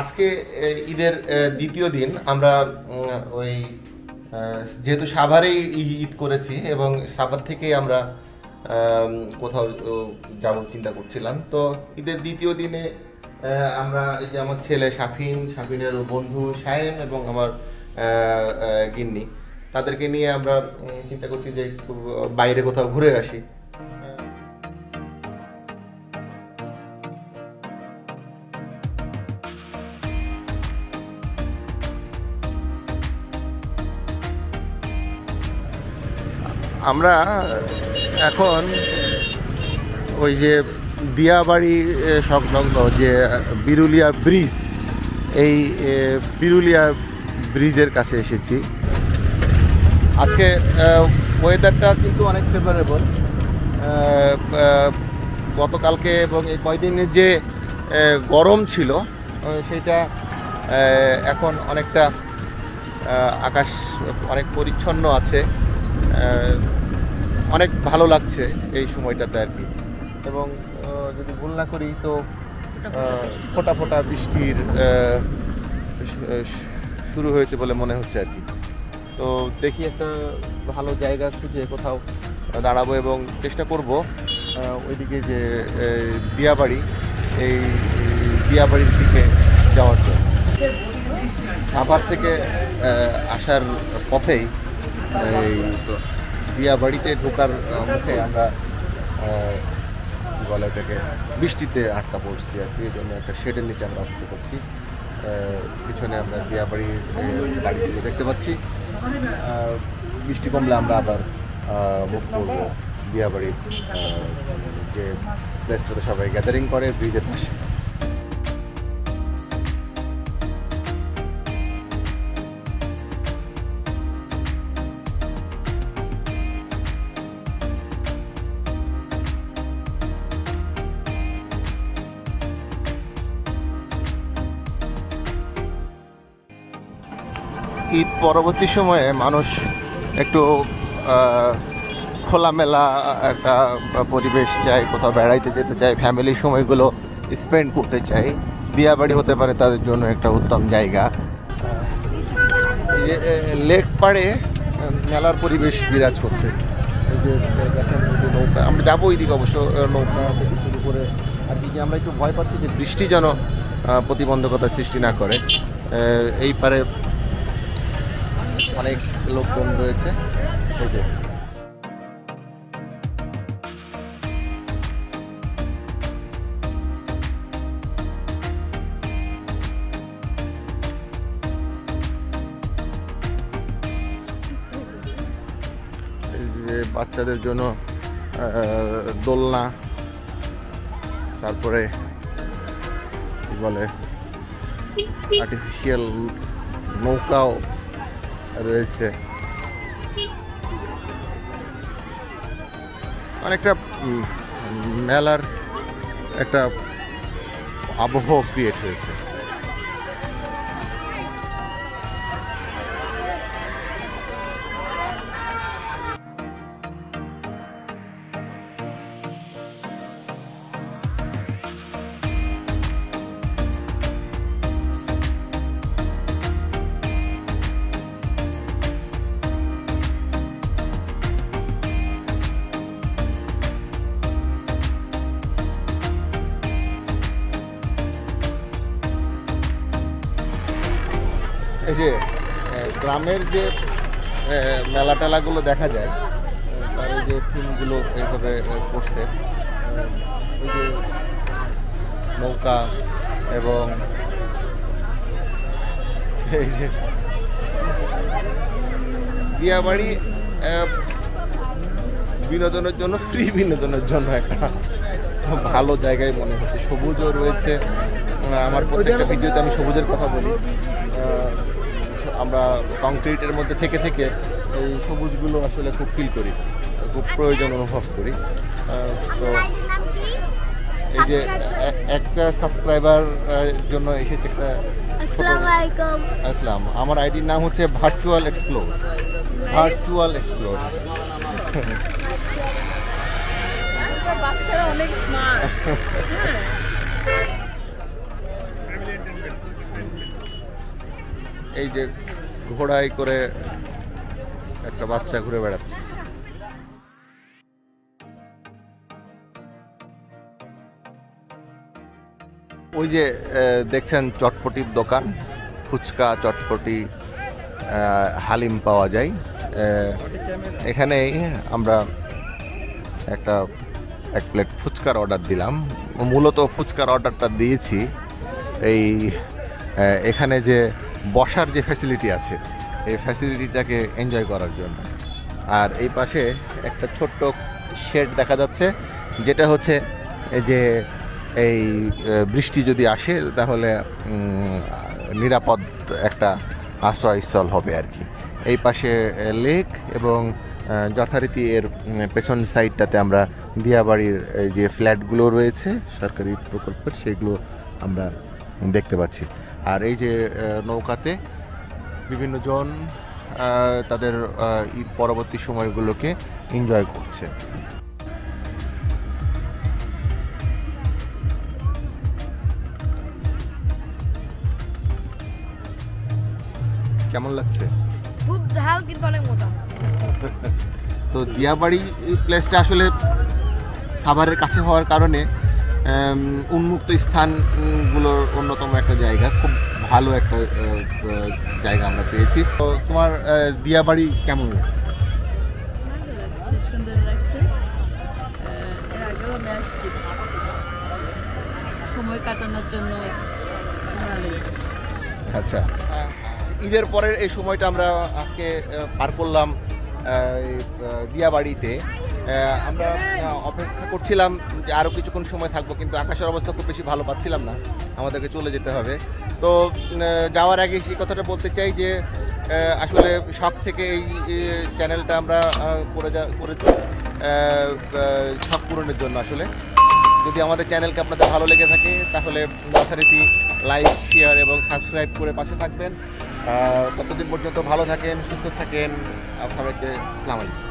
আজকে ঈদের দ্বিতীয় দিন আমরা ওই যেহেতু সাভারেই ঈদ করেছি এবং সাভার থেকেই আমরা কোথাও যাব চিন্তা করছিলাম। তো ঈদের দ্বিতীয় দিনে আমরা এই যে আমার ছেলে সাফিন সাফিনের বন্ধু সায়েম এবং আমার গিন্নি, তাদেরকে নিয়ে আমরা চিন্তা করছি যে বাইরে কোথাও ঘুরে আসি। আমরা এখন ওই যে দিয়াবাড়ি সংলগ্ন যে বিরুলিয়া ব্রিজ, এই বিরুলিয়া ব্রিজের কাছে এসেছি। আজকে ওয়েদারটা কিন্তু অনেক ফেভারেবল গতকালকে এবং এই কয়দিনের যে গরম ছিল সেটা এখন অনেকটা আকাশ অনেক পরিচ্ছন্ন আছে। অনেক ভালো লাগছে এই সময়টাতে আর কি। এবং যদি ভুল না করি তো ফোটা ফোঁটা বৃষ্টির শুরু হয়েছে বলে মনে হচ্ছে আর কি। তো দেখি একটা ভালো জায়গা খুঁজে কোথাও দাঁড়াবো এবং চেষ্টা করব ওইদিকে যে দিয়াবাড়ি এই দিয়াবাড়ির দিকে যাওয়ার জন্য। সাভার থেকে আসার পথেই এই তো দিয়াবাড়িতে ঢোকার মুখে আমরা বলে ওটাকে বৃষ্টিতে আটকা পড়ছি আর কি, এই জন্য একটা শেডের নিচে আমরা অপেক্ষা করছি। পিছনে আমরা দিয়াবাড়ির গাড়িগুলো দেখতে পাচ্ছি। বৃষ্টি কমলে আমরা আবার মুখ করব দিয়াবাড়ির যে প্লেসটাতে সবাই গ্যাদারিং করে ব্রিজের পাশে। ঈদ পরবর্তী সময়ে মানুষ একটু খোলামেলা একটা পরিবেশ চায়, কোথাও বেড়াইতে যেতে চায় ফ্যামিলির সময়গুলো স্পেন্ড করতে চায়। দিয়াবাড়ি হতে পারে তাদের জন্য একটা উত্তম জায়গা। লেক পাড়ে মেলার পরিবেশ বিরাজ করছে। নৌকা, আমরা যাব ওইদিকে অবশ্য নৌকা থেকে শুরু করে আর কি আমরা একটু ভয় পাচ্ছি যে বৃষ্টি যেন প্রতিবন্ধকতা সৃষ্টি না করে। এই পারে অনেক লোকজন রয়েছে। এই যে। বাচ্চাদের জন্য দোলনা তারপরে বলে আর্টিফিশিয়াল নৌকাও রয়েছে। অনেকটা মেলার একটা আবহাওয়া ক্রিয়েট হয়েছে। যে গ্রামের যে মেলা টেলাগুলো দেখা যায় তার যে থিমগুলো এইভাবে করছে। ওই যে নৌকা এবং এই যে দিয়াবাড়ি বিনোদনের জন্য ফ্রি বিনোদনের জন্য একটা ভালো জায়গায় মনে হচ্ছে। সবুজও রয়েছে। আমার প্রত্যেকটা ভিডিওতে আমি সবুজের কথা বলি। আমরা কংক্রিটের মধ্যে থেকে থেকে এই সবুজগুলো আসলে খুব ফিল করি খুব প্রয়োজন অনুভব করি। তো এই যে একটা সাবস্ক্রাইবার জন্য এসেছে একটা আসসালামু আমার আইডির নাম হচ্ছে ভার্চুয়াল এক্সপ্লোর ভার্চুয়াল এক্সপ্লোর বাচ্চারা অনেক স্মার্ট এই যে ঘোড়ায় করে একটা বাচ্চা ঘুরে বেড়াচ্ছে। ওই যে দেখছেন চটপটির দোকান, ফুচকা, চটপটি হালিম পাওয়া যায়। এখানেই আমরা একটা, এক প্লেট ফুচকার অর্ডার দিলাম। মূলত ফুচকার অর্ডারটা দিয়েছি। এই এখানে যে বসার যে ফ্যাসিলিটি আছে, এই ফ্যাসিলিটিটাকে এনজয় করার জন্য। আর এই পাশে একটা ছোট্ট শেড দেখা যাচ্ছে, যেটা হচ্ছে যে এই বৃষ্টি যদি আসে, তাহলে নিরাপদ একটা আশ্রয়স্থল হবে আর কি। এই পাশে লেক এবং যথারীতি এর পেছন সাইডটাতে আমরা দিয়াবাড়ির যে ফ্ল্যাটগুলো রয়েছে, সরকারি প্রকল্পের, সেগুলো আমরা দেখতে পাচ্ছি। আর এই যে নৌকাতে বিভিন্ন জন তাদের ঈদ পরবর্তী সময়গুলোকে এনজয় করছে। কেমন লাগছে? খুব ঝাল কিন্তু অনেক মজা। তো দিয়াবাড়ি প্লেসটা আসলে সাভারের কাছে হওয়ার কারণে উন্মুক্ত স্থানগুলোর অন্যতম একটা জায়গা খুব ভালো একটা জায়গা আমরা পেয়েছি। তো তোমার দিয়াবাড়ি কেমন লাগছে? ভালো লাগছে সুন্দর লাগছে। এর আগেও আমি আসছি। সময় কাটানোর জন্য আচ্ছা। ঈদের পরের এই সময়টা আমরা আজকে পার করলাম দিয়াবাড়িতে। আমরা অপেক্ষা করছিলাম যে আরও কিছুক্ষণ সময় থাকব, কিন্তু আকাশের অবস্থা খুব বেশি ভালো পাচ্ছিলাম না। আমাদেরকে চলে যেতে হবে। তো যাওয়ার আগে সেই কথাটা বলতে চাই যে আসলে শখ থেকে এই চ্যানেলটা আমরা করে যা, করেছি শখ পূরণের জন্য আসলে। যদি আমাদের চ্যানেলকে আপনাদের ভালো লেগে থাকে, তাহলে যথারীতি লাইক, শেয়ার এবং সাবস্ক্রাইব করে পাশে থাকবেন। ততদিন পর্যন্ত ভালো থাকেন, সুস্থ থাকেন। সবাইকে আসসালামু আলাইকুম।